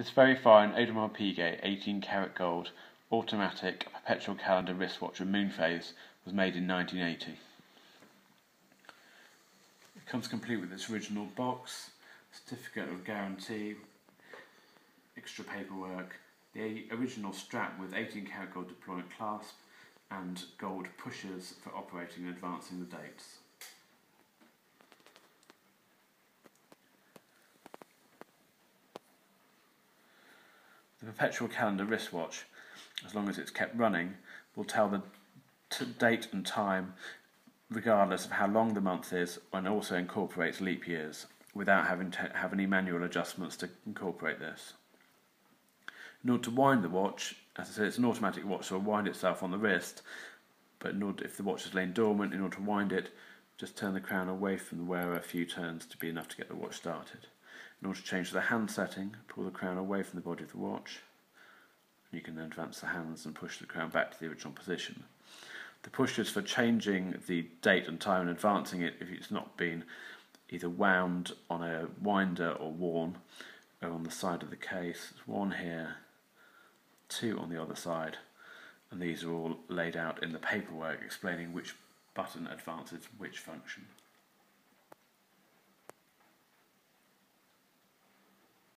This very fine Audemars Piguet 18 karat gold automatic perpetual calendar wristwatch with moon phase was made in 1980. It comes complete with its original box, certificate of guarantee, extra paperwork, the original strap with 18 karat gold deployment clasp, and gold pushers for operating and advancing the dates. The perpetual calendar wristwatch, as long as it's kept running, will tell the date and time regardless of how long the month is and also incorporates leap years without having to have any manual adjustments to incorporate this. In order to wind the watch, as I said, it's an automatic watch, so it'll wind itself on the wrist. But order, if the watch is laying dormant, in order to wind it, just turn the crown away from the wearer a few turns to be enough to get the watch started. In order to change the hand setting, pull the crown away from the body of the watch. You can then advance the hands and push the crown back to the original position. The push is for changing the date and time and advancing it if it's not been either wound on a winder or worn or on the side of the case. There's one here two on the other side, and these are all laid out in the paperwork explaining which button advances which function.